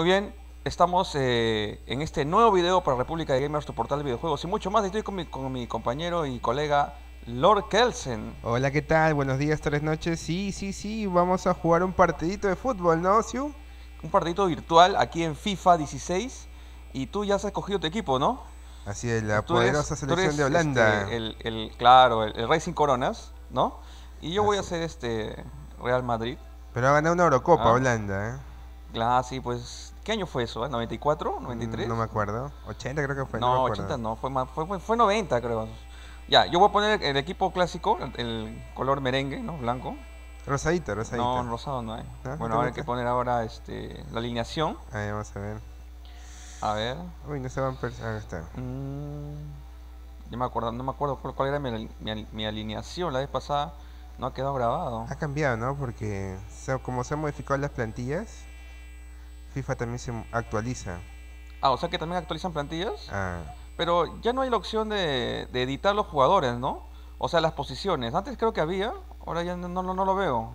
Muy bien, estamos eh, en este nuevo video para República de Gamers, tu portal de videojuegos y mucho más. Estoy con mi, con mi compañero y colega Lord Kelsen. Hola, ¿qué tal? Buenos días, tres noches. Sí, sí, sí, vamos a jugar un partidito de fútbol, ¿no, Siu? Un partidito virtual aquí en FIFA 16 y tú ya has escogido tu equipo, ¿no? Así es, la Tú poderosa selección eres, de Holanda. este, el, el- claro, el, el Racing Coronas, ¿no? Y yo voy a hacer este Real Madrid. Pero ha ganado una Eurocopa Ah. Holanda, ¿eh? Ah, sí, pues, ¿qué año fue eso? eh? ¿94? ¿93? Mm, No me acuerdo. 80 creo que fue. no, me 80 acuerdo. no, fue, más, fue, fue, fue 90 creo. Ya, yo voy a poner el equipo clásico, el, el color merengue, ¿no? Blanco. Rosadito, rosadito. No, rosado no hay. ¿No? ¿No Bueno, ahora hay que poner ahora este, la alineación. Ahí vamos a ver. A ver. Uy, no se van. Ahí está. mm, yo me acuerdo, no me acuerdo cuál, era mi, mi mi alineación la vez pasada. No ha quedado grabado. Ha cambiado, ¿no? Porque se- como se han modificado las plantillas, FIFA también se actualiza. Ah, o sea que también actualizan plantillas. Ah, Pero ya no hay la opción de, de editar los jugadores, ¿no? O sea, las posiciones. Antes creo que había, ahora ya no, no, no lo veo.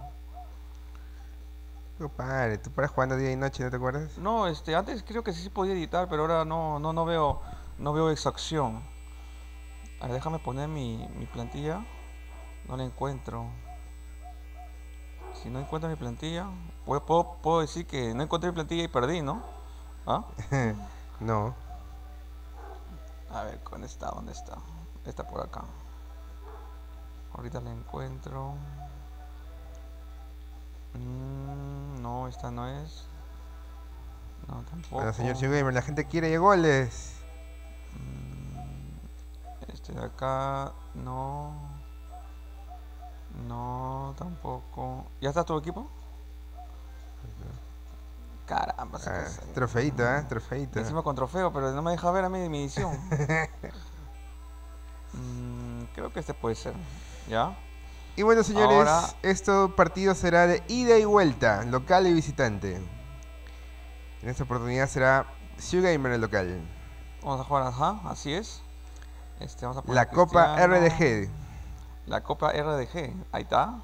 compadre, tú paras jugando día y noche, ¿no te acuerdas? No, este, antes creo que sí se podía editar, pero ahora no, no, no veo, no veo esa opción. A ver, déjame poner mi, mi plantilla. No la encuentro. Si no encuentro mi plantilla, puedo, puedo, puedo decir que no encontré mi plantilla y perdí, ¿no? ¿Ah? no. A ver, ¿dónde está? ¿Dónde está? Está por acá. Ahorita la encuentro. Mm, no, esta no es. No, tampoco. Bueno, señor Gamer, la gente quiere goles. Mm, Este de acá, no. No, tampoco. ¿Ya está tu equipo? Caramba, se Ah, trofeito, ¿eh? Trofeito. Encima con trofeo, pero no me deja ver a mí mi edición. Mm, creo que este puede ser. ¿Ya? Y bueno, señores, Ahora- este partido será de ida y vuelta, local y visitante. En esta oportunidad será Gamer el local. Vamos a jugar, ajá, así es. Este, vamos a poner La Copa Cristiano. RDG. La Copa RDG, ahí está.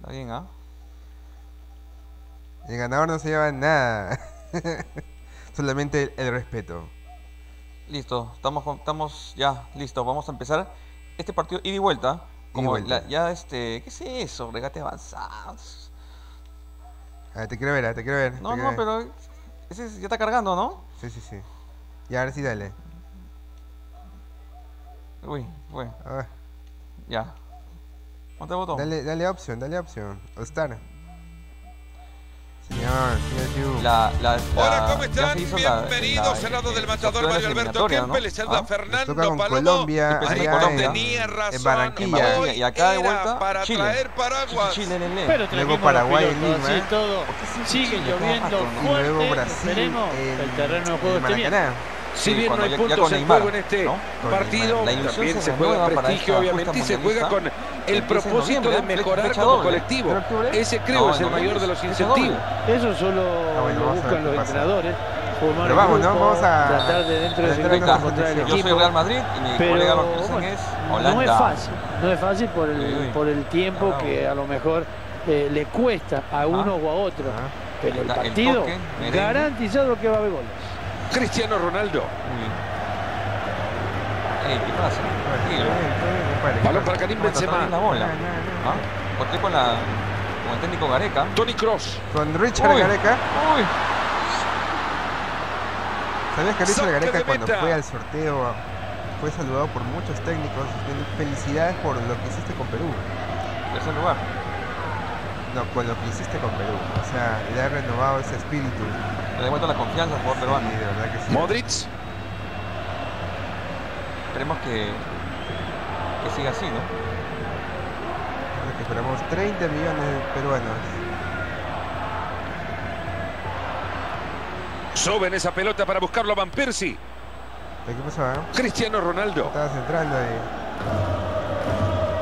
Está bien, ¿ah? El ganador no se lleva nada. Solamente el, el respeto. Listo, estamos, estamos ya, listo. Vamos a empezar este partido ida y vuelta. Como vuelta. la- ya este, ¿qué es eso? Regate avanzados. A ver, te quiero ver, te quiero ver. No, no, ver. pero ese es- ya está cargando, ¿no? Sí, sí, sí. Y ahora sí, dale. Uy, fue, Ah, ya. ¿Cuánto botón? dale, dale opción, dale opción. All Star. Señor, señor Siu. La, la, Hola, la- ¿cómo están? la- Bienvenidos la- al lado el del matador Mario Alberto eliminatorias, Kempe. ¿no? Les saluda ¿Ah? Fernando Palomo. Colombia, en Colombia. en, tenía razón. Barranquilla. Hoy Y acá de era vuelta, para Chile. traer paraguas. Chile, lele. Pero Luego Paraguay en pilotos, Lima, así ¿eh? todo. Sigue lloviendo rato, Y luego fuerte. Brasil Esperemos en, el terreno de juego en esté bien. Si Sí, bien no hay puntos en juego en este ¿no? Partido. La también se se juega prestigio, obviamente, y se juega con el propósito de mejorar como doble. colectivo. Ese creo No, es el mayor de los incentivos. Eso solo Ah, bueno, lo buscan los entrenadores. Formar Pero vamos, ¿no? Vamos a- tratar de dentro de encontrar el selección. Yo equipo. soy Real Madrid y mi Pero colega bueno, es no Holanda. es fácil, no es fácil por el, por el tiempo que a lo mejor eh, le cuesta a uno o a otro. Ah. Pero el partido garantizado que va a haber goles. Cristiano Ronaldo. Muy bien. Ey, ¿qué pasa? Tranquilo. Balón para Karim Vamos a tratar bien la Benzema. bola. ¿Ah? Conté con, la, con el técnico Gareca. Tony Cross. Con Richard Uy. Gareca. Uy, ¿Sabías que Richard Gareca cuando meta. fue al sorteo fue saludado por muchos técnicos? Felicidades por lo que hiciste con Perú. tercer lugar. No, con lo que hiciste con Perú. O sea, le ha renovado ese espíritu. Le devuelto la confianza al jugador Sí, peruano. de verdad que sí. Modric. Esperemos que, que siga así, ¿no? Que esperamos 30 millones de peruanos. Suben esa pelota para buscarlo a Van Persie. ¿Qué pasó, eh? Cristiano Ronaldo. Estabas entrando ahí.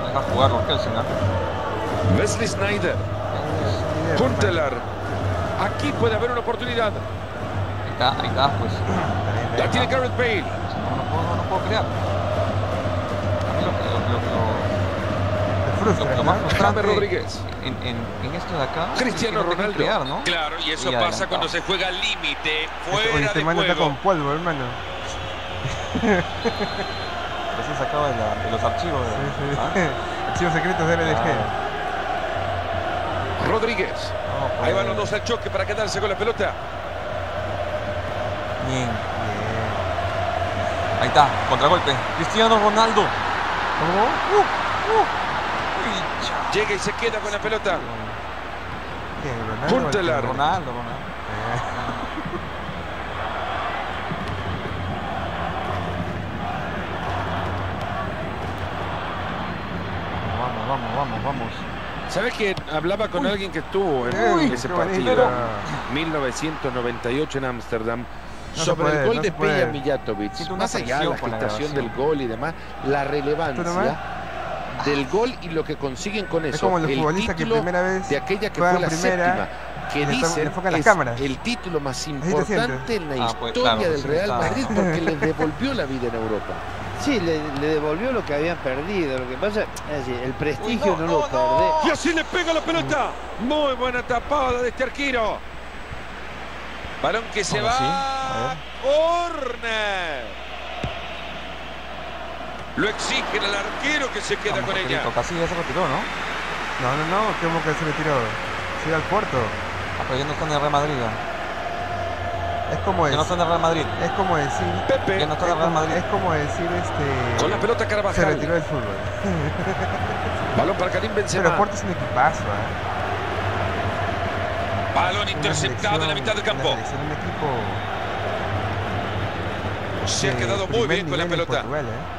Deja jugar los Kelsen, ¿ah? Wesley Snyder. Huntelaar. Aquí puede haber una oportunidad. Ahí está, ahí está, pues. La tiene Gareth Bale. No, no puedo, no, no puedo crear. Lo que, lo, lo- lo- frustra, lo más frustrante Rodríguez. en, en, en esto de acá es Cristiano que no Ronaldo. crear, ¿no? Claro, y eso Y pasa adelantado. cuando se juega al límite, Este- fuera este de mano está juego. con polvo, hermano. Recién sacado de, la- de los archivos. De, Sí, sí. ¿ah? Archivos secretos de RDG. Claro. Rodríguez. Pues, Ahí van los dos al choque para quedarse con la pelota. Bien. Bien. Ahí está, contragolpe. Cristiano Ronaldo. ¿Cómo? Uh, uh. Llega y se queda con la pelota. ¿Quién? ¿Ronaldo? que- Ronaldo. Eh, vamos, vamos, vamos. ¿Sabes que hablaba con alguien que estuvo en Uy, ese partido? bonito. 1998 en Ámsterdam. No sobre puede, el gol no de. Peja Mijatovic, más allá de la agitación del gol y demás, la ¿Tú relevancia del gol y lo que consiguen con eso. Es como los el futbolistas que título primera vez de aquella que fue la primera séptima, que dicen le enfocan las es cámaras. el título más te importante en la Ah, pues, historia claro, del Real. Madrid porque les devolvió la vida en Europa. Sí, le, le devolvió lo que habían perdido. Lo que pasa es decir, el prestigio Uy, no, no, lo no. Y así le pega la pelota. Muy buena tapada de este arquero. Balón que se Ahora va. sí, a Corner. Lo exigen al arquero que se queda Vamos, con ella. Casi ya se retiró, ¿no? No, no, no, ¿cómo que se retiró? Se iba al. Ah, ya no está en el Real Madrid. Es como Ya no está decir, en el Real Madrid. es como decir, Pepe Ya no está es en el Real como, Madrid. es como decir este con la pelota se retiró Carvajal. del fútbol. Balón para Karim Pero Benzema. Porto es un equipazo, ¿eh? Balón interceptado en la mitad del campo. selección, un equipo Se ha de quedado muy bien con la pelota. Portugal, ¿eh?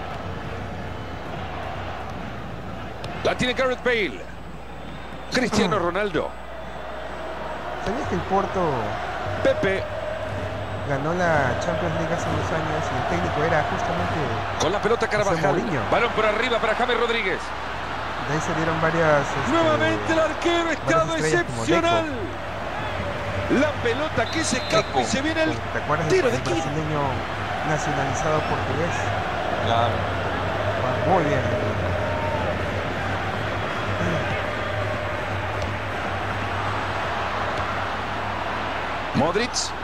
La tiene Gareth Bale. Cristiano Ronaldo. ¿Sabías que el Porto Pepe ganó la Champions League hace unos años y el técnico era justamente con la pelota Carvajal. Balón por arriba para James Rodríguez. de ahí salieron varias este, Nuevamente el arquero estado excepcional. La pelota que se escapa y se viene el ¿Te acuerdas tiro de esquina. brasileño nacionalizado portugués? Claro. Muy bien. Modric.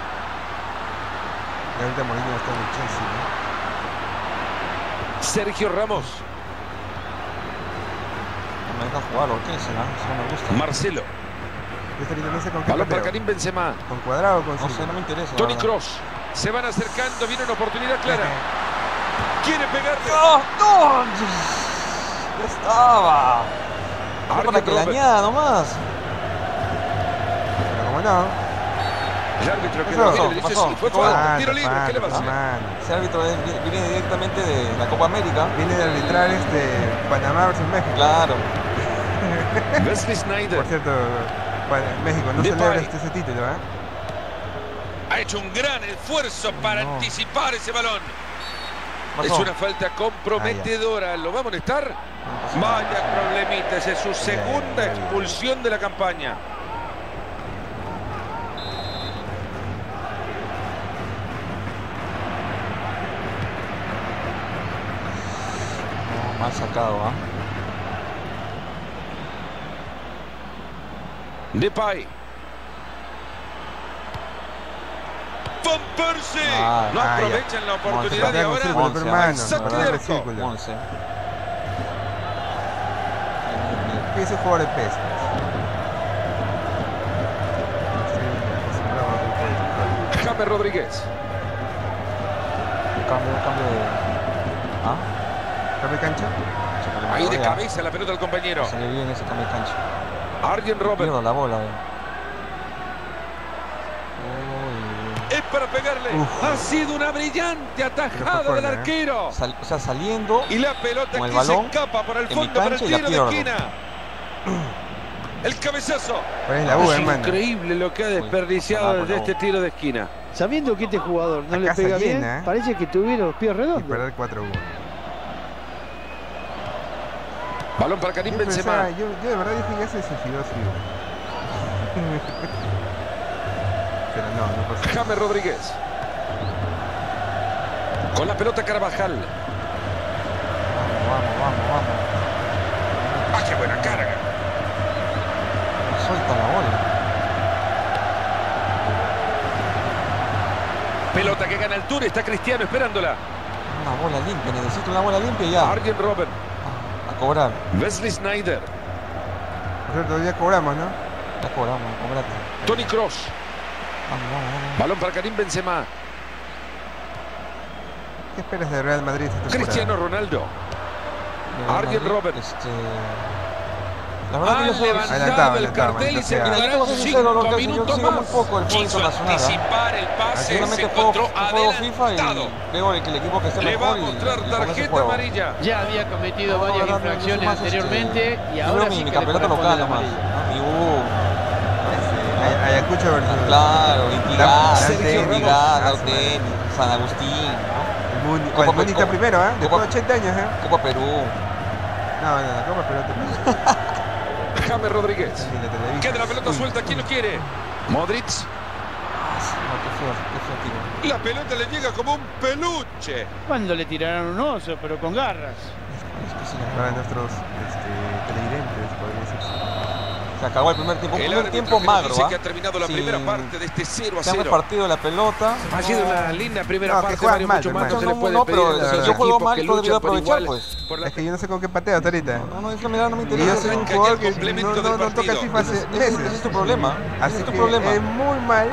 Y ahorita Mourinho está en el Chelsea, ¿no? Sergio Ramos. No me deja jugar, ¿o qué? Será? Eso no me gusta. Marcelo. ¿Y esta Indonesia con qué Balón para? Karim Benzema. ¿Con cuadrado con No sé, no me interesa. Tony. Cross. Se van acercando. Viene una oportunidad clara. Quiere pegarle. ¡No! ¡No! Ya estaba. Arjen para que la añada nomás. Pero como no. El árbitro que lo le dice pasó. sí, fue Todo. falta. Tiro libre. ¿Qué le va a hacer? Ese árbitro es- viene directamente de la Copa América. Viene de arbitrar este Panamá versus México. Claro. Wesley Snyder. Por cierto, México no celebra este, ese título, ¿eh? Ha hecho un gran esfuerzo para No. anticipar ese balón. Es una falta comprometedora. ¿Lo va a molestar? Vaya problemita. Esa es su segunda expulsión de la campaña. Sacado, ¿ah? Depay. Van Persie. Ah, no ah, ya. aprovechan la oportunidad de ahora. Once, hermano, no de darle arco. círculo. Once. ¿Qué es un jugador de PES? Estoy acostumbrado a otro juego. James Rodríguez. Un cambio, un cambio de. ¿Ah? ¿Cambio de cancha? Ahí de cabeza la pelota al compañero. Salió bien ese cambio de cancha. Arjen. Pierdo la bola, eh. Es para pegarle. Uf. Ha sido una brillante atajada del ¿eh? arquero. Sal- o sea, saliendo. Y la pelota que se balón escapa por el fondo para el tiro de esquina. El cabezazo. ¿Cuál es la U, Es hermano? increíble lo que ha desperdiciado desde este tiro de esquina. Sabiendo que este jugador no le pega llena, bien, ¿eh? parece que tuviera los pies Y redondos. perder 4-1. Balón para Karim Yo, Benzema. pensaba- yo, yo de verdad dije ya se suicidó Figo. Pero no, no pasó. James Rodríguez. Con la pelota Carvajal. Vamos, vamos, vamos, vamos. ¡Ah, qué buena suelta la bola. Pelota que gana altura. Está Cristiano esperándola. Una bola limpia, necesito una bola limpia y ya. Arjen Robben. A cobrar. Wesley Snyder. Por cierto, todavía cobramos, ¿no? Ya cobramos, cobrate. Tony Cross. Vamos, vamos, vamos. Balón para Karim Benzema. ¿Qué esperas de Real Madrid? Cristiano Ronaldo. Arjen Robben. Este... La verdad que yo soy... levantado Adelantado, el cartel y se jugarán soy sincero, lo cinco que yo minutos sigo muy más. poco el fútbol Quiso. ¿ah? anticipar el pase, se encontró juego FIFA y adelantado. veo el, que el equipo que esté Le va mejor a y, mostrar y con ese tarjeta juego. amarilla. Ya había cometido varias infracciones más, este, anteriormente y ahora sí mi que campeonato local nomás. Ah, Ayacucho versus Claro, Intigada, Sergio Ah, San Agustín, el Mundi. Copa- Mundi está Copa- primero, ¿eh? Después Copa- de 80 años, ¿eh? Copa Perú. No, no, no, Copa Perú James Rodríguez. Queda la pelota suelta. ¿Quién lo quiere? Modric. La pelota le llega como un peluche. Cuando le tiraron un oso, pero con garras. Es que nuestros este, televidentes, podría decirse. Se acabó el primer tiempo. Un El primer tiempo que magro, dice ¿ah? que ha terminado la Sin- primera parte de este 0 a Se han 0. repartido la pelota. Ha sido una linda primera No, que parte, juegan Mario, mal, mucho más no se le No, puede no, pedir pero a si yo juego mal, que luchan por aprovechar, igual pues. Es que yo no sé con qué pateo hasta ahorita. No, no, es que mira, no me Y yo interesa. soy un jugador que no, no, no toca. FIFA hace Ese, ese- es meses. tu problema. Ese Así es tu que problema. es muy mal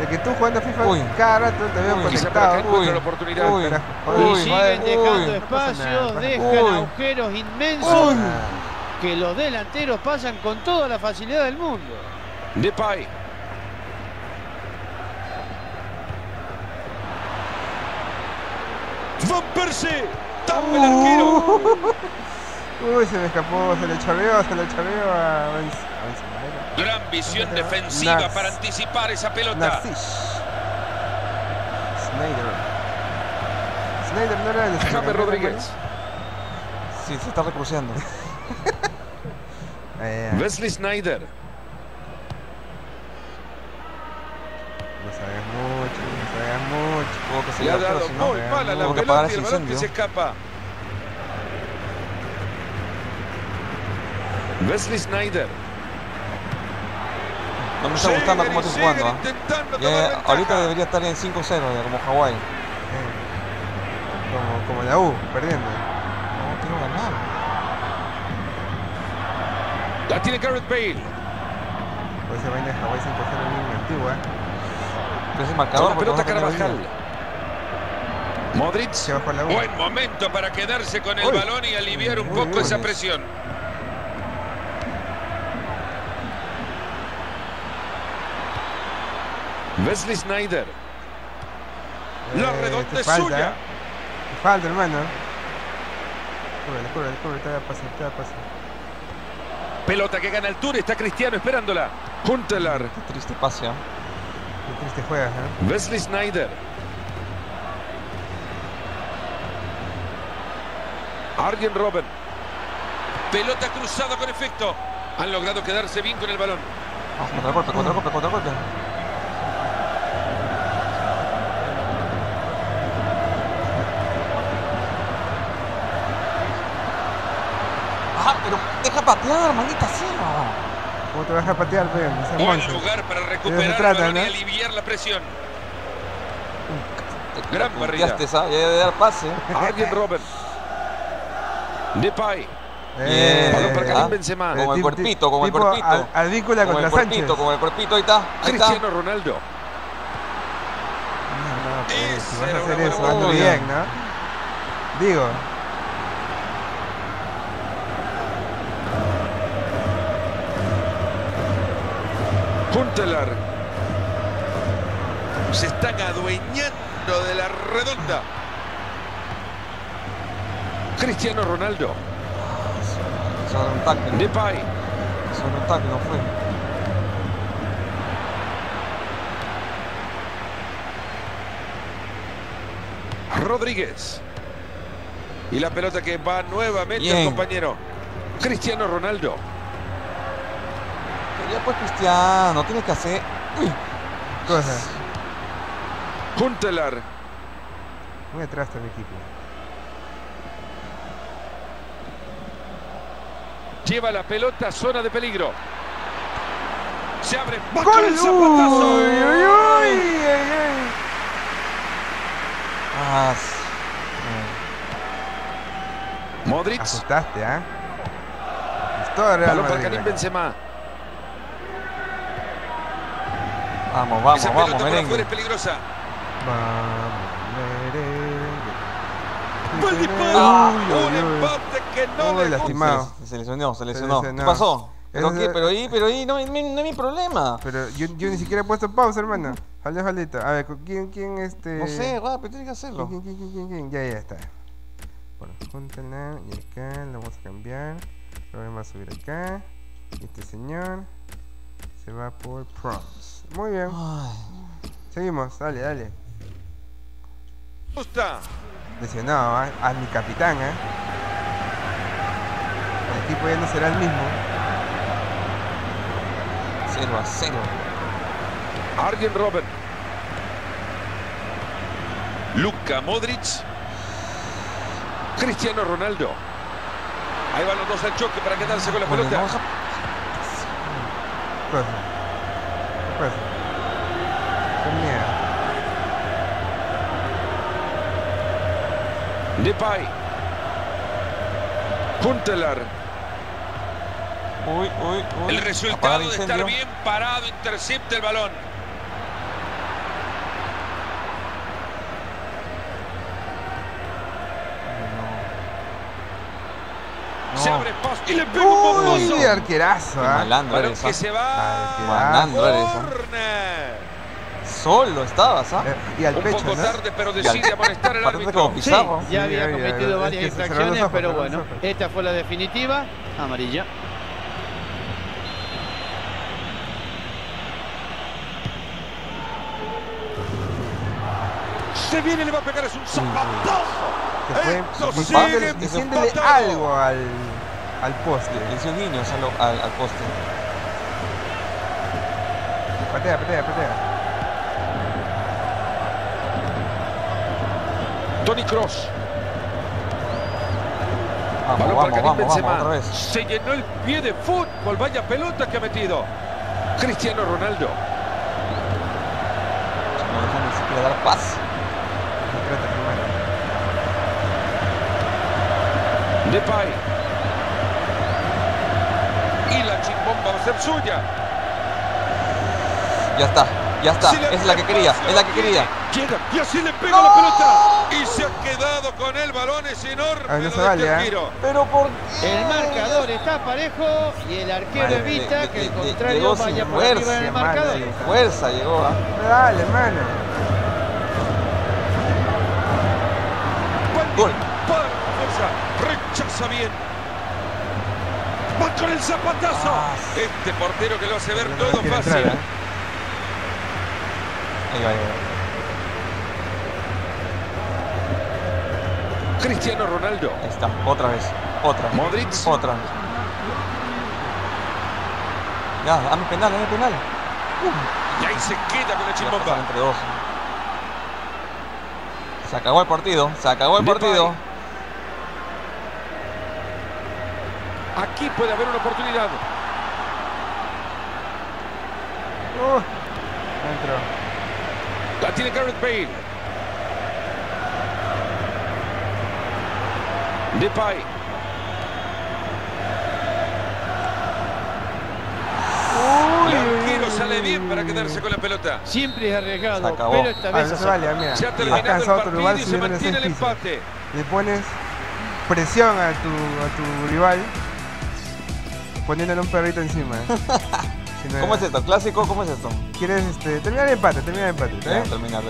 de que tú jugando FIFA Uy. cada rato te veo Uy. Que conectado. Uy. la oportunidad. Uy. Carajo. Y Uy, siguen dejando uy. Espacios, dejan Uy. agujeros inmensos Uy. Que los delanteros pasan con toda la facilidad del mundo. Depay. Van Persie. Tapa el arquero. Uy, se me escapó, se le chorreó, se le chorreó a Benzema. Gran visión defensiva Nas- para anticipar esa pelota. Narcish. Snyder. Snyder no era el James Rodríguez. Sí, se está recruciando. Eh, no Wesley Snyder. sabes mucho, no sabes mucho. Tuvo que Le seguir ha dado si no, muy mala la pelota y el balón que se escapa. Wesley Snyder. No me está gustando cómo estoy jugando. ¿ah? ventaja. ahorita debería estar en 5-0, ya, como Hawái. Eh, como, como la U, perdiendo. La tiene Gareth Bale. Por esa vaina de Hawái 5-0 es muy antigua. ¿eh? Pero Con marcador la porque pelota a Carvajal. Modric. Se la. Buen momento para quedarse con el Uy. balón y aliviar un Muy poco bien. esa presión. Wesley Snyder. La Eh, redonda te es falta, suya. ¿eh? Te falta, hermano. Cúbrele, cúbrele, cúbrele, te da pase, te da pase. Pelota que gana altura. Está Cristiano esperándola. Juntelar. Qué triste pase, ¿ah? Qué triste juegas, ¿eh? Wesley Snyder. Arjen Robben. Pelota cruzada con efecto. Han logrado quedarse bien con el balón. Vamos, contragolpe, contragolpe, contragolpe. Patear, maldita sea. ¿Cómo te vas a patear? No Buen lugar para recuperar trata, y ¿no? aliviar la presión. Gran Ya barrida. debe dar pase. Arjen Robben. Depay. Eh, Balón para Karim. Benzema. Como el cuerpito, como el cuerpito. Contra el Sánchez. cuerpito, como el cuerpito, ahí está. Ahí está. Cristiano Ronaldo. No, no, pues, si vas era a hacer eso, hazlo bien, ¿no? Digo, Se están adueñando de la redonda. Cristiano Ronaldo. Sobre un tackle. Depay. Sobre un tackle, no fue. Rodríguez. Y la pelota que va nuevamente Bien. al compañero. Cristiano Ronaldo. Ya pues Cristiano, tiene que hacer. Uy, cosas. Juntelar. Muy atrás está mi equipo. Lleva la pelota a zona de peligro. Se abre. El ¡Gol! zapatazo. ¡Uy, uy, uy! Ah, Modric. Asustaste, ¿ah? Es todo Real Balón para Madrid Karim acá. Benzema. Vamos, vamos, Esa vamos, afuera es merengue. peligrosa. Vamos, merengue. Buen disparo. Ah, Un uy, uy. empate que no Uy, le lastimado. Se, se lesionó, se lesionó. lesionó. ¿Qué pasó? ¿Pero qué? Pero ahí, pero ahí, no, no, no es mi problema. Pero yo, yo ni siquiera he puesto pausa, hermano. Jalde, jaldito. A ver, ¿con ¿quién, quién, este...? No sé, rápido, tienes que hacerlo. ¿Quién, quién, quién, quién, quién? Ya, ya está. Bueno, júntala y acá lo vamos a cambiar. Lo vamos a subir acá. Y este señor se va por proms. Muy bien. Ay, Seguimos, dale, dale. gusta. Lesionado, ¿ah? a mi capitán, ¿eh? El equipo ya no será el mismo. 0 a 0. Arjen Robben. Luka Modric. Cristiano Ronaldo. Ahí van los dos al choque para quedarse con la Bueno, pelota. vamos ¿Qué pasa? Qué miedo. Depay. Huntelaar. Uy, uy, uy. El resultado de estar bien parado intercepta el balón. No. Se abre paso y le pega un bombazo. Uy, arquerazo, ¿ah? malandro eres, que ¿ah? se va. Malandro eres, ¿ah? Solo estabas, ¿ah? Eh, Y al Un pecho, poco ¿no? tarde, pero decide amonestar el Parece árbitro. como Sí, ya había cometido es varias infracciones, ojos, pero bueno, esta fue la definitiva, amarilla. Se viene, le va a pegar, es un zapatazo. Que fue Esto sigue algo al, al poste. Le hizo guiños al, al, al poste. Patea, patea, patea. Tony Cross. Vamos, Balón para vamos, Karim vamos, Benzema. otra vez. Se llenó el pie de fútbol. Vaya pelota que ha metido. Cristiano Ronaldo. No dejan ni siquiera dar paz. Depay. Chimbomba va a ser suya. Ya está, ya está. Si Es la que quería, es la que quería. Llega y así le pega la pelota. Y se ha quedado con el balón. Es enorme. Ah, no se vale, ¿eh? Shakiro. Pero por El marcador está parejo y el arquero Vale, evita que el contrario llegó vaya por arriba en fuerza, el mano, marcador. fuerza llegó, ¿ah? Dale, mano. Buen Gol. fuerza. Rechaza bien. Con el zapatazo. Ah, Este portero que lo hace ver todo fácil. entrar, ¿eh? Ahí va, ahí va. Cristiano Ronaldo. Ahí está, otra vez, otra. Modric. Otra. Ya, dame penal, dame penal. Y ahí se queda con la chimbomba. entre dos. Se acabó el partido, se acabó el partido. Aquí puede haber una oportunidad. Uh, entró. La tiene Gareth Bale. Depay. Sale bien para quedarse con la pelota. Siempre es arriesgado, acabó. pero esta Ah, vez no se vale, ah, mira. Se ha terminado el partido rival y se mantiene el empate. Le pones presión a tu, a tu rival poniéndole un perrito encima. ¿eh? Si no- ¿Cómo es esto? ¿Clásico? ¿Cómo es esto? ¿Quieres este, terminar el empate? Terminar el empate, ¿está Ya, bien? terminar.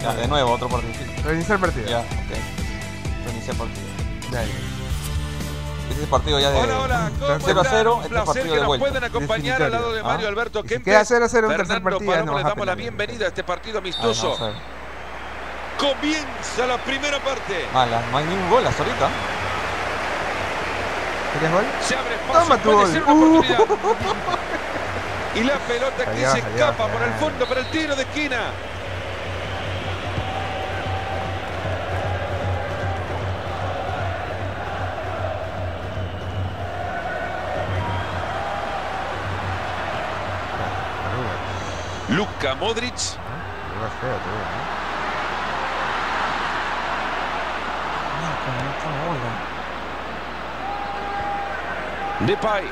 Ya, de nuevo, otro partido. Reiniciar el partido. Ya, ok. Reiniciar el partido. Dale. Este es el partido ya de Hola, hola, ¿cómo 0 a están? 0, Un este es placer partido que de nos vuelta. pueden acompañar al lado de Ah. Mario Alberto Y si Kempes. queda 0 a 0 un tercer Fernando partido, Palomo, nos le a damos la bienvenida a este partido A ver, amistoso. Comienza la primera parte. Mala, no hay ningún gol hasta ahorita. ¿Quieres gol? Se abre espacio, Toma tu gol. Uh. Y la pelota que se salió, escapa por el fondo para el tiro de esquina. Luka Modric. Lo feo todavía, ¿no? Mira cómo no tiene bola. Depay.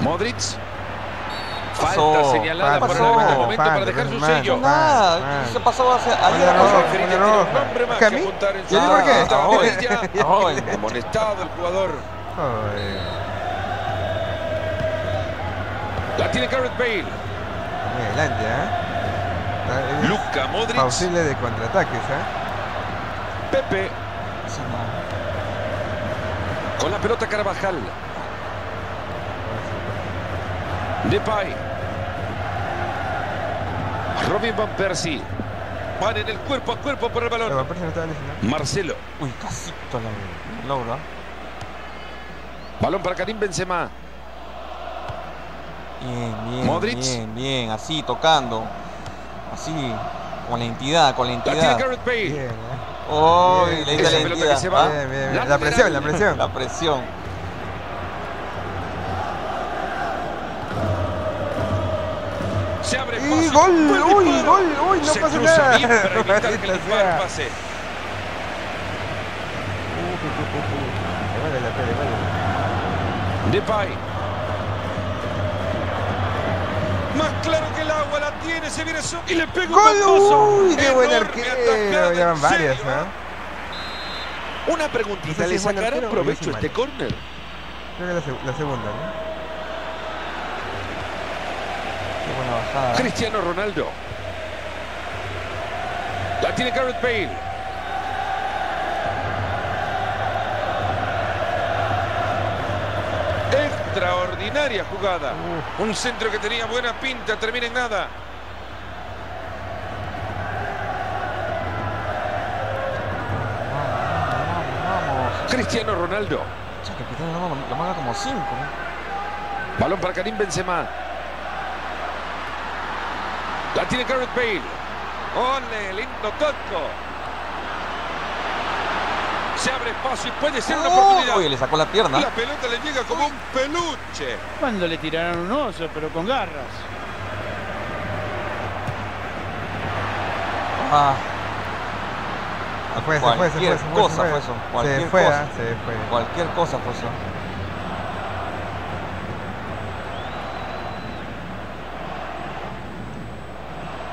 Modric. Falta señalada por el. Momento para dejar su sello. Nada, se pasó ayer Buena pasó. roja. Referente Buena tiene un roja. hombre más ¿Es que a mí? apuntar en ¿Y por qué? Hoy. Hoy. Amonestado el jugador. La tiene Gareth Bale. Muy adelante, ¿eh? Luka Modric. Posible de contraataques, ¿eh? Pepe. Con la pelota Carvajal. Depay. Robin Van Persie. Van en el cuerpo a cuerpo por el balón. Van Persie no estaba. Marcelo. Uy, casito la logra. Balón para Karim Benzema. Bien, bien, Modric. bien, bien, así, tocando. Así, con la entidad, con la La tiene entidad. Gareth Bale. Bien, hice la pelota que se va. ¿ah? Bien, bien, bien. La presión, la presión. La presión. Se abre ¡Y paso. gol! ¡Uy, disparo. gol! ¡Uy, no Se pasa nada! bien para evitar que Maldita el sea. mal pase. Le vale la pena, le vale. Depay. Claro que el agua la tiene, se viene su y le pega un ¡Gol! ¡Uy, qué buen arquero! atajada, Ya van en varias, ¿eh? Una preguntita, No sé si ¿le sacarán provecho este córner? Creo que la, seg- la segunda, ¿no? Qué buena bajada. Cristiano Ronaldo. La tiene Gareth Bale. Extraordinaria jugada. Un centro que tenía buena pinta, termina en nada. Vamos, vamos. Cristiano Ronaldo. Che, que Cristiano Ronaldo lo marca como 5. Balón para Karim Benzema. La tiene Gareth Bale. ¡Ole! Lindo toco. Se abre espacio y puede ser una oportunidad. Uy, le sacó la pierna. La pelota le llega como un peluche. Cuando le tiraron un oso, pero con garras. Ah, Se fue, se fue, se fue, Cualquier se fue. cosa se fue. fue eso, Se cualquier fue, cosa. ¿eh? se fue. cualquier cosa fue eso.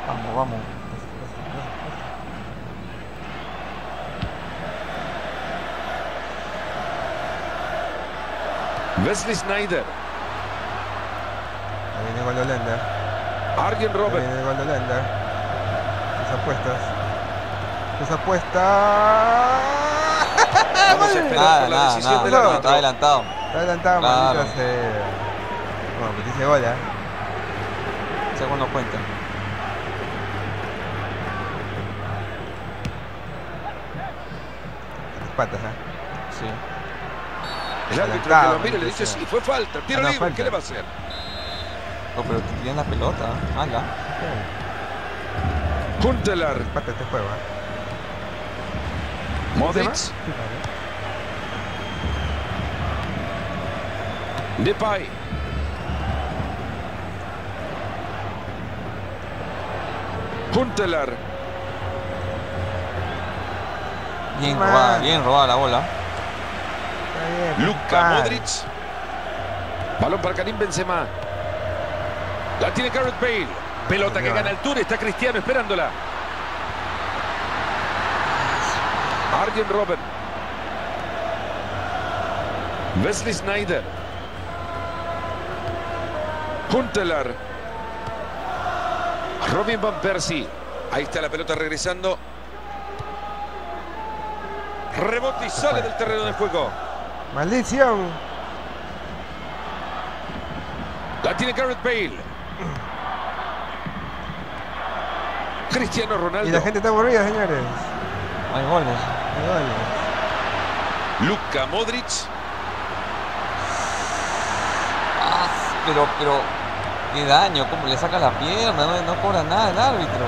Vamos, vamos. Wesley Snyder. Ahí viene el gol de Holanda. Arjen Ahí Robben. viene el gol de Holanda. Sus apuestas. Sus apuestas. Vamos a esperar Nada, por la nada, decisión nada. del no, árbitro. está adelantado. Está adelantado, Claro. sea. Bueno, pues dice gol, ¿eh? Segundo cuenta. Las patas, ¿eh? El árbitro que Adelantado, lo mira le dice, sí, fue falta. Tiro Ah, no, libre, falta. ¿qué le va a hacer? Oh, pero tiran la pelota. Mala. Huntelaar. Pata este juego, ¿eh? Modric. Depay. Huntelaar. Bien robada, bien robada la bola. Luka. Modric. Balón para Karim Benzema. La tiene Gareth Bale. Pelota que gana altura. Está Cristiano esperándola. Arjen Robben. Wesley Snyder. Huntelaar. Robin Van Persie. Ahí está la pelota regresando. Rebote y sale del terreno de juego. ¡Maldición! La tiene Gareth Bale. Cristiano Y Ronaldo. la gente está aburrida, señores. Hay goles. Hay goles. Luka Modric. Ah, pero, pero, qué daño, cómo le saca la pierna, no, no cobra nada el árbitro.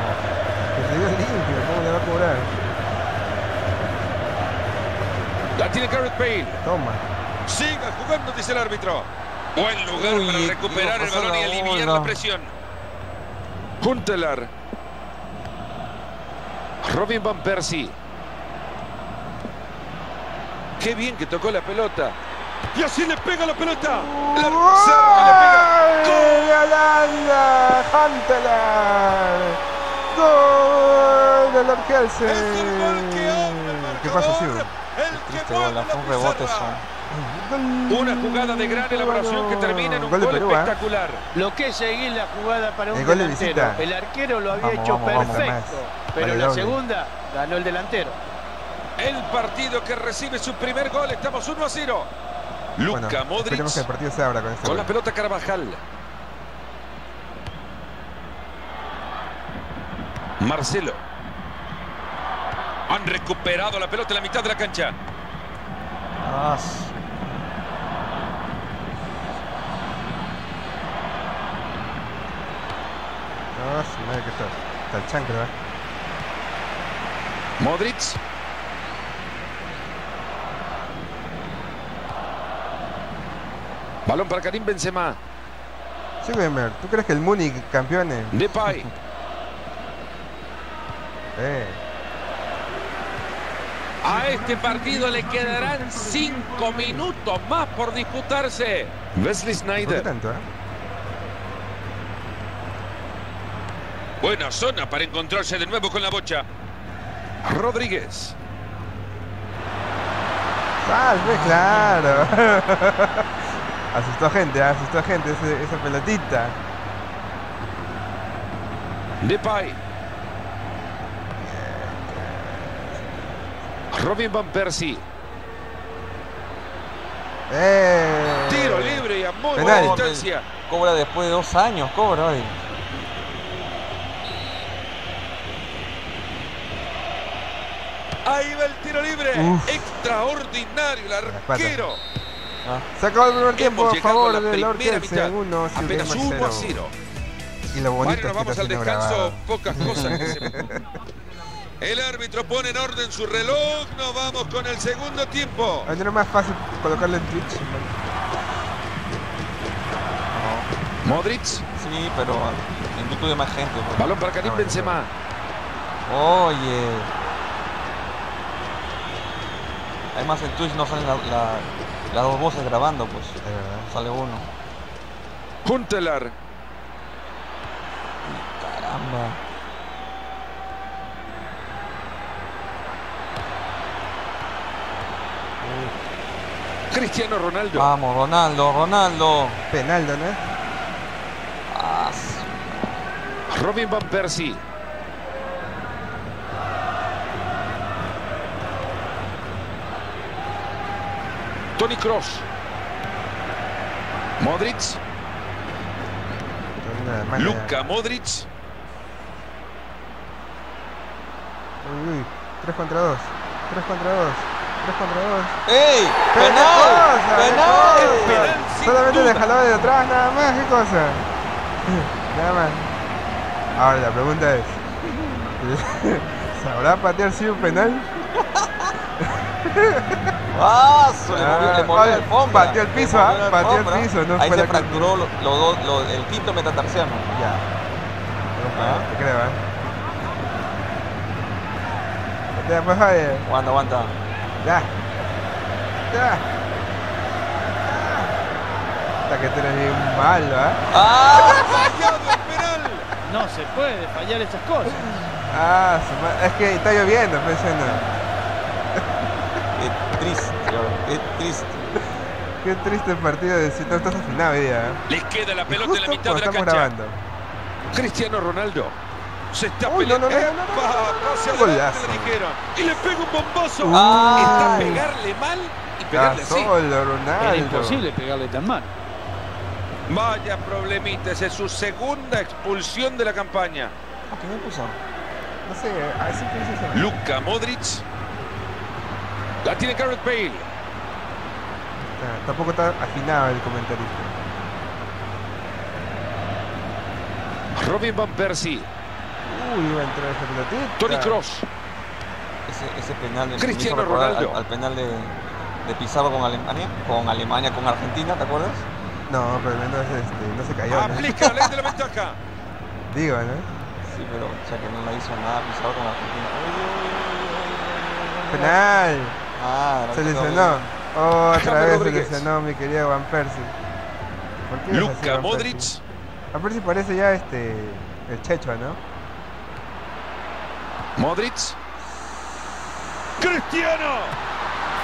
Que se dio limpio, ¿cómo le va a cobrar? La tiene Gareth Bale. Toma. Siga jugando, dice el árbitro. Buen lugar Uy, para recuperar el balón y aliviar la presión. Huntelaar. Robin Van Persie. Qué bien que tocó la pelota. Y así le pega la pelota. La cerca le pega. ¡Gol de Holanda! ¡Huntelaar! ¡Gol del! Es el gol que abre el ¿Qué pasa, Siu? El que Triste mueve la fue un rebote son. Una jugada de gran elaboración que termina en un Gol de gol Perú, ¿eh? espectacular. Lo que es seguir la jugada para un El gol de delantero. visita. El arquero lo había Vamos, hecho vamos, perfecto. Pero Vale, la doble. segunda ganó el delantero. El partido que recibe su primer gol. Estamos 1 a 0. Luka Bueno, Modric esperemos que el partido se abra con este con la pelota Carvajal. Marcelo. Han recuperado la pelota en la mitad de la cancha. Ah, madre que está. Está el chancro, ¿eh? Modric. Balón para Karim Benzema. Sí, Wemer, ¿tú crees que el Múnich campeone? Depay. Eh. A este partido le quedarán cinco minutos más por disputarse. Wesley ¿Por qué Snyder. tanto, eh? Buena zona para encontrarse de nuevo con la bocha. Rodríguez. Salve, claro. asustó gente, ¿eh? asustó gente ese- esa pelotita. Depay. Robin Van Persie. Eh. Tiro libre y a muy buena distancia. Cobra después de dos años, cobra hoy. Ahí va el tiro libre. Uf. Extraordinario el arquero. Ah, Se acabó el primer tiempo a favor la del mitad. 1, Apenas 1 a 0. Y lo bonito Bueno, nos es que vamos al descanso. grabado. Pocas cosas que se ven. El árbitro pone en orden su reloj. Nos vamos con el segundo tiempo. Ay, no más fácil colocarlo en Twitch. Modric. sí, pero en YouTube hay más gente. Balón para Karim No, Benzema. Oye. Además en Twitch no salen la- la- las dos voces grabando, pues. Verdad. Sale uno. Huntelaar. Caramba. Cristiano Ronaldo. Vamos, Ronaldo, Ronaldo. Penaldo, ¿no? Ah, Robin Van Persie. Tony Cross. Modric. Luka Modric. Uy, uy. 3 contra 2. 3 contra 2. 3 contra 2. ¡Ey! ¿Qué ¡Penal! ¡Penal! Solamente le jalaba de atrás, nada más. ¿Qué cosa? Nada más. Ahora la pregunta es: ¿sabrá patear si un penal? ¡Ah! Le Ah, movió, le movió oye, alfombra. pateó el piso, ah, pateó el piso, no Ahí se fracturó lo- lo lo- el quinto metatarsiano. Ya. Ah. Te creo, ¿eh? Ya, pues, oye. Aguanta, aguanta. Ya. Ya. Hasta que tú eres bien malo, ¿ah? ¡Ah! Fallado el penal. No se puede fallar esas cosas. Ah, es que está lloviendo, pensando. Qué triste, qué triste. Qué triste partido de si no estás afinado hoy día. ¿eh? Les queda la pelota en la mitad de la cancha. grabando. Cristiano Ronaldo. Se está no, peleando. no, no, no, dijeron. Y le pega un bombazo. Ah. Está pegarle mal y pegarle así. solo, Ronaldo. Era imposible pegarle tan mal. Vaya problemita. Esa es su segunda expulsión de la campaña. Ah, ¿Qué me puso? No sé, así que dice eso. Luka Modric. La tiene Gareth Bale. Tampoco está afinado el comentarista. Robin Van Persie. Uy, iba a entrar esa. Tony Cross. Ese, ese penal de Cristiano Ronaldo. Al, al penal de, de Pizarro con Alemania, con Alemania, con Argentina, ¿te acuerdas? No, pero al menos este, no se cayó. ¿no? Aplica la ley de la ventaja. Digo, ¿no? Sí, pero ya que no le hizo nada pisado con Argentina. Penal. Ah, no Se lesionó. Otra James vez se Rodríguez. lesionó mi querido Van Persie. ¿Por qué es Van Modric. Persie? Van Persie parece ya este. El Checho, ¿no? Modric. Cristiano.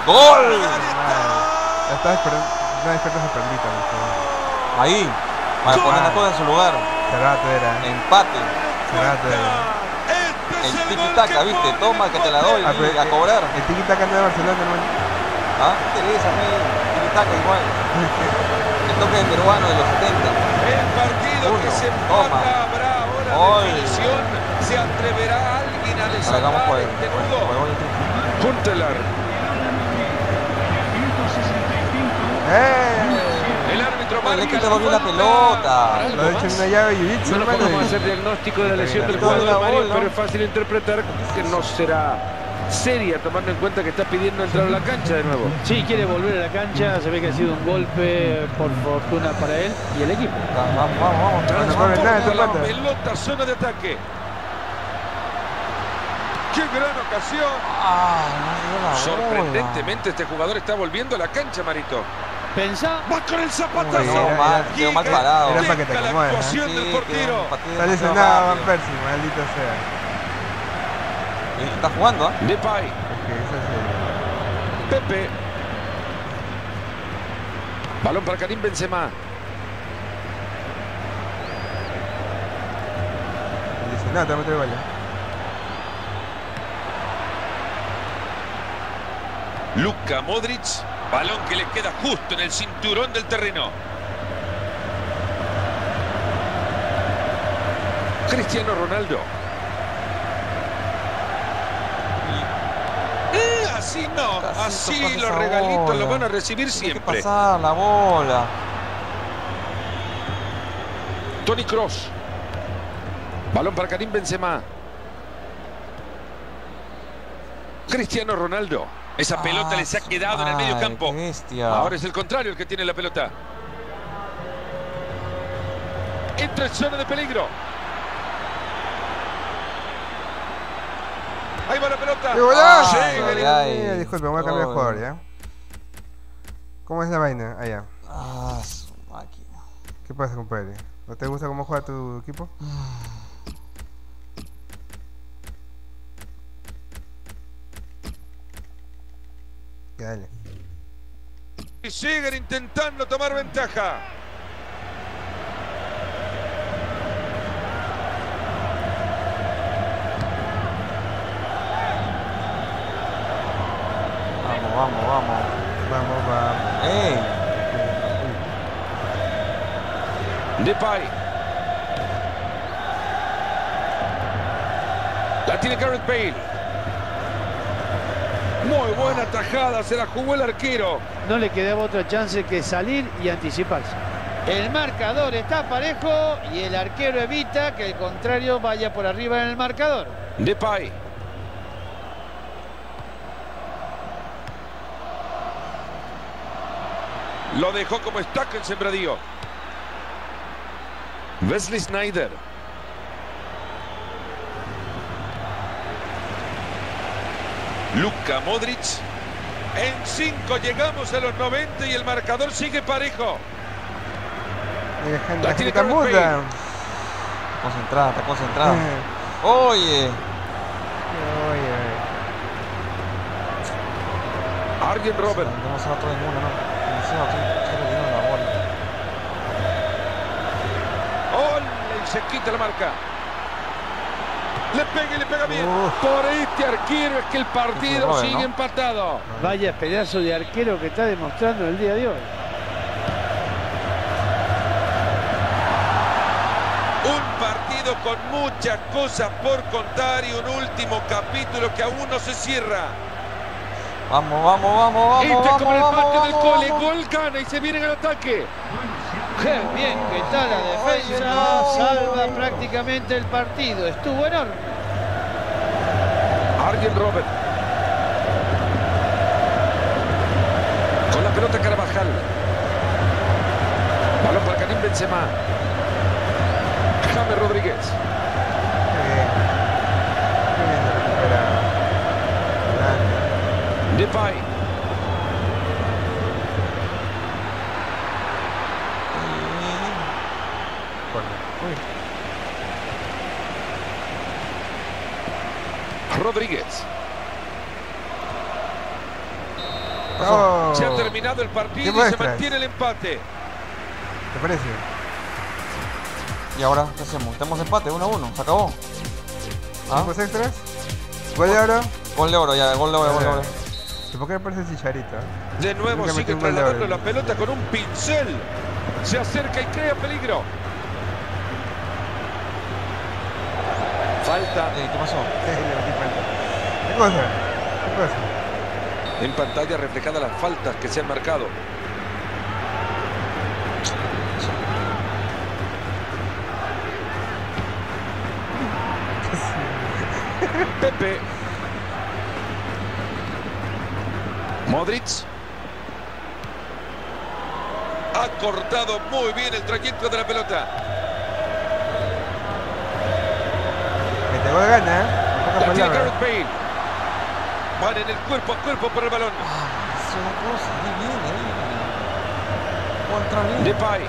¡Gol! La estaba esperando. No, perlita. ¿no? Ahí, para Gol. poner las cosas en su lugar. Hace rato era. Empate. Era. Este es El el tiki gol taka, que ¿viste? Toma que te la doy Ah, y a cobrar. El tiki taka no de Barcelona, hermano. ¿Ah? ¿Qué te a mí? Tiki taka igual. El toque de peruano de los 70. El partido que Uno. se Toma. empata habrá ahora definición. ¿Se atreverá alguien Hagamos juego. Huntelaar. ¡Eh! El árbitro Le marca quita bien la pelota. Lo he hecho en una llave jiu-jitsu, No hermano. podemos y- hacer diagnóstico de la lesión del jugador Mario, ¿no? pero es fácil interpretar que no será seria tomando en cuenta que está pidiendo entrar a la cancha de nuevo. Sí, quiere volver a la cancha. Se ve que ha sido un golpe por fortuna para él y el equipo. Vamos, vamos, vamos. No Transporta la pelota, zona de ataque. ¡Qué gran ocasión! Ah, no. Sorprendentemente este jugador está volviendo a la cancha, Marito. Pensá, ¡Va con el zapatazo! Quedó era- mal, quedó mal parado. era para que te Deja la ¿eh? actuación Sí, del portero. Está demasiado lesionado Van rápido. Persie, maldito sea. Y Está jugando, ¿ah? Depay. Es que eso es Pepe. Balón para Karim Benzema. lesionado, te va Luka Modric. Balón que le queda justo en el cinturón del terreno. Cristiano Ronaldo. Eh, Así no, Casi así los regalitos bola. los van a recibir Tiene que siempre. pasar la bola. Tony Cross. Balón para Karim Benzema. Cristiano Ronaldo. Esa pelota Ah, les ha su quedado en el medio campo. bestia. Ahora es el contrario el que tiene la pelota. Entra en zona de peligro. Ahí va la pelota. ¡Qué golazo! Disculpe, voy a cambiar de jugador, ¿ya? ¿Cómo es la vaina? Allá. Ah, su máquina. ¿Qué pasa, compadre? ¿No te gusta cómo juega tu equipo? Dale. Y siguen intentando tomar ventaja. Vamos, vamos, vamos. Vamos, vamos. ¡Ey! Depay. La tiene Gareth Bale. Muy buena tajada, se la jugó el arquero. no le quedaba otra chance que salir y anticiparse. El marcador está parejo y el arquero evita que el contrario vaya por arriba en el marcador. Depay. Lo dejó como estaca en sembradío. Wesley Snyder. Luka Modric. En 5 llegamos a los 90 y el marcador sigue parejo. La la tiene muda. Concentrada, está concentrada. Eh, Oye. Oye, Arjen Robben. No se va todo en una, ¿no? Dieron la bola. ¡Ole! Y se quita la marca. Le pega y le pega bien. Por este arquero es que el partido sigue ¿no? empatado. Vaya pedazo de arquero que está demostrando el día de hoy. Un partido con muchas cosas por contar y un último capítulo que aún no se cierra. Vamos, vamos, vamos, vamos. Este es vamos, como el vamos, empate del cole. vamos. Gol gana y se viene al ataque. Qué bien que está la defensa, salva prácticamente el partido. Estuvo enorme. Arjen Robben. Con la pelota Carvajal. Karim Benzema. James Rodríguez. Depay. Corner. Uy. Rodríguez. Oh. Se ha terminado el partido y se mantiene el empate. ¿Te parece? ¿Y ahora qué hacemos? Tenemos empate, 1 a 1, se acabó. ¿Ah? ¿Tiempos extras? ¿Gol de oro? Gol de oro, ya, gol de oro, gol de oro. ¿Y ¿Por qué parece chicharito? De nuevo sigue trasladando la pelota con un pincel. Se acerca y crea peligro. Falta Eh, ¿Qué pasó? Falta. ¿Qué cosa? ¿Qué cosa? en pantalla reflejada las faltas que se han marcado. Pepe. Modric. Ha cortado muy bien el trayecto de la pelota. Te gol gana, ¿eh? Pocas La tiene. Gareth Bale. Van en el cuerpo a cuerpo por el balón. Es una cosa, ahí viene, ahí viene. Contra bien. Depay.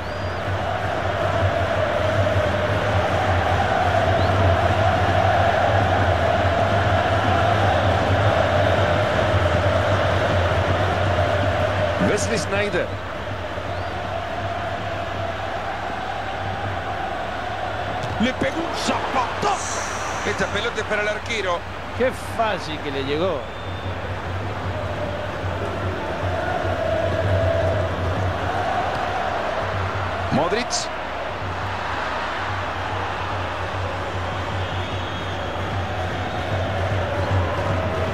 Wesley Snyder. Le pegó un zapatazo. Esta pelota es para el arquero. Qué fácil que le llegó. Modric.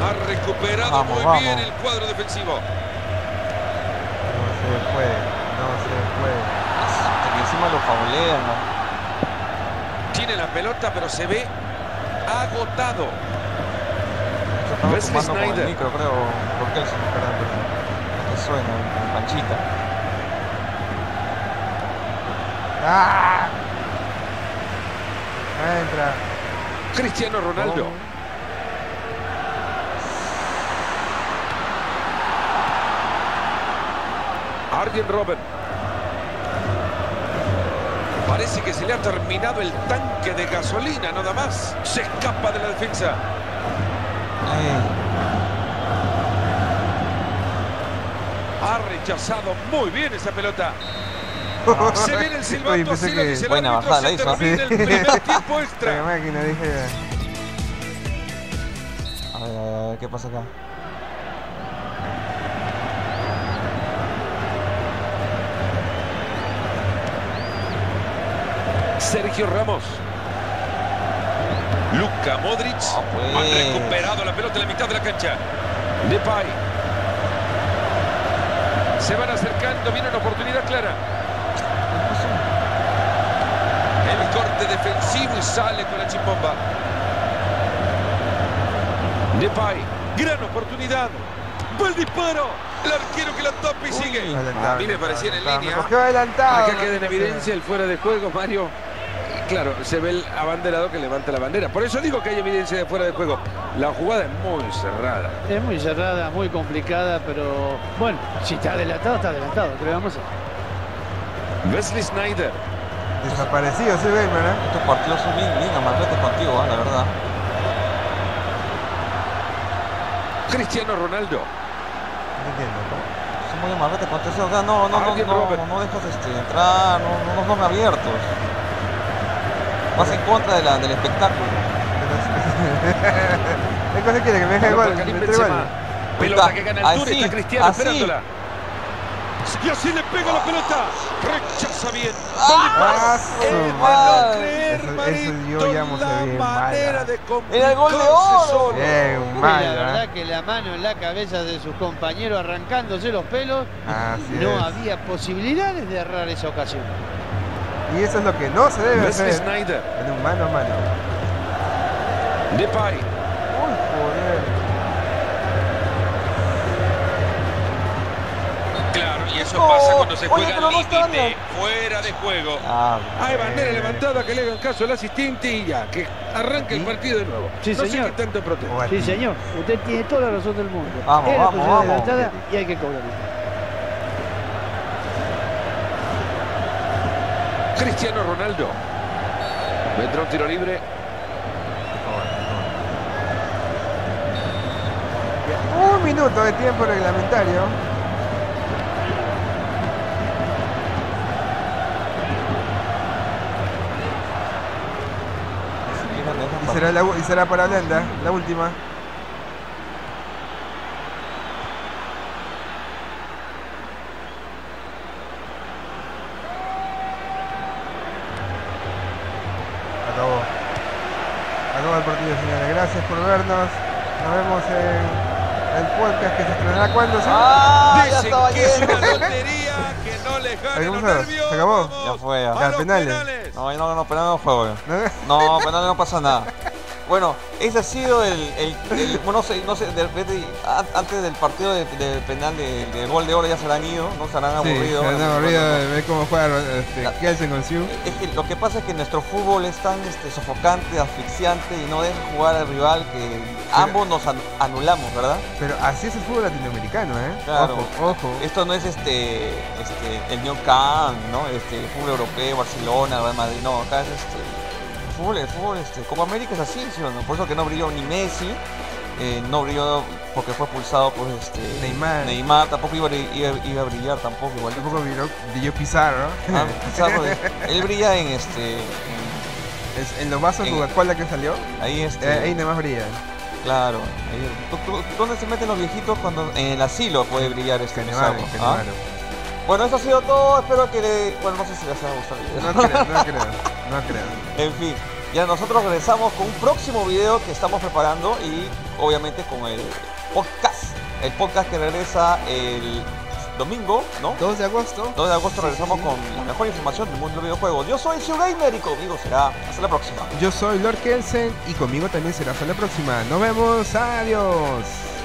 Ha recuperado Vamos, muy vamos. bien el cuadro defensivo. No se puede, no se puede. Hasta que encima lo faulean. ¿no? Tiene la pelota, pero se ve agotado. Wesley con el Snyder. micro, creo. ¿Por qué? Perdón, perdón. Que suena en panchita. ¡Ah! Entra. Cristiano Ronaldo. Arjen Robben. Parece que se le ha terminado el tanque de gasolina, nada más. Se escapa de la defensa. Eh, Ha rechazado muy bien esa pelota. Se viene el Oye, silbato, pensé así lo que- dice el Buena árbitro, bajada se hizo, termina el primer tiempo La extra. máquina, dije. a ver, a ver, a ver, ¿qué pasa acá? Sergio Ramos. Luka Modric. Ah, pues. Ha recuperado la pelota en la mitad de la cancha. Depay. Se van acercando, viene una oportunidad clara. El corte defensivo y sale con la chimbomba. Depay. Gran oportunidad. Va el disparo. El arquero que la topa y sigue. Adelantado, A mí me parecían en línea. Adelantado. Acá queda en evidencia el fuera de juego, Mario. Claro, se ve el abanderado que levanta la bandera. Por eso digo que hay evidencia de fuera de juego. La jugada es muy cerrada. Es muy cerrada, muy complicada, pero bueno, si está adelantado, está adelantado. ¿Qué le vamos a hacer? Wesley Snyder. Desaparecido ese Gamer, ¿eh? Estos partidos son bien lindos, Marrete contigo, ¿eh? la verdad. Cristiano Ronaldo. No entiendo. ¿no? Son muy amarretes contigo. O sea, no, no, no, Arjen no, Robben. no dejas este, entrar, no, no, no son abiertos. Vas en contra de la, del espectáculo. ¿Qué cosa quiere? Que me deje me. Benzema. Pelota está. que gana altura. Así, está Cristiano así. esperándola. Y así le pega la pelota. Rechaza bien. ¡Ah, Eso- eso Marito, yo llamo se la bien manera mala. de Era el gol de oro. Bien, la mala. verdad ¿eh? que la mano en la cabeza de sus compañeros arrancándose los pelos, Así no es. había posibilidades de errar esa ocasión. Y eso es lo que no se debe hacer en un mano a mano. Depay. Uy, joder. Claro, y es Eso pasa cuando se juega al no está límite, fuera de juego. Ah, Hay bandera levantada que le hagan caso al asistente y ya, que arranque el partido de nuevo. Sí, no sé señor. qué tanto protesta. Sí, señor. Usted tiene toda la razón del mundo. Vamos, Era vamos, vamos. y hay que cobrar. Cristiano Ronaldo. Vendrá un tiro libre. Un minuto de tiempo reglamentario. Y será, la u- y será para Holanda, la última. Señores. Gracias por vernos. Nos vemos en el podcast que se estrenará cuando, ¿sí? Ah, ya estaba que es una lotería, que no les gane ¿Cómo los nervios. ¿Se acabó? Vamos, Ya fue, ya. a Ya, los penales. No, no, no, penal no fue. ¿No? No, penal no pasa nada. Bueno, ese ha sido el, el, el- no sé, no sé, de repente, antes del partido de, de penal de, de gol de oro ya se habrán ido, no se Sí, aburrido. se han aburrido de ver cómo juega este, La- Kelsen con Siu. Es que lo que pasa es que nuestro fútbol es tan este, sofocante, asfixiante y no deja jugar al rival que ambos nos anu- anulamos, ¿verdad? Pero así es el fútbol latinoamericano, ¿eh? Claro. Ojo, ojo. Esto no es este, este el New Camp, ¿no? Este el fútbol europeo, Barcelona, Real Madrid, no, acá es este fútbol, el fútbol, este, Copa América es así, ¿sí o no? Por eso que no brilló ni Messi, eh, no brilló porque fue expulsado por este Neymar. Neymar tampoco iba, a bri- iba, iba a brillar tampoco igual. Tampoco brilló, brilló Pizarro. Ah, Pizarro, eh, él brilla en este en- en los vasos de Coca-Cola que salió, ahí este eh, ahí nada más brilla. claro, ahí, ¿tú- tú- ¿dónde se meten los viejitos cuando en el asilo puede brillar este Canevaro? ¿ah? Bueno, eso ha sido todo. Espero que le... Bueno, no sé si les va a gustar el video. No creo, no creo, no creo. En fin, ya nosotros regresamos con un próximo video que estamos preparando y obviamente con el podcast. El podcast que regresa el domingo, ¿no? 2 de agosto. 2 de agosto Sí, regresamos sí, con la mejor información del mundo de los videojuegos. Yo soy Sio Gamer y conmigo será hasta la próxima. Yo soy Lord Kelsen y conmigo también será hasta la próxima. Nos vemos, adiós.